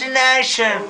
imagination.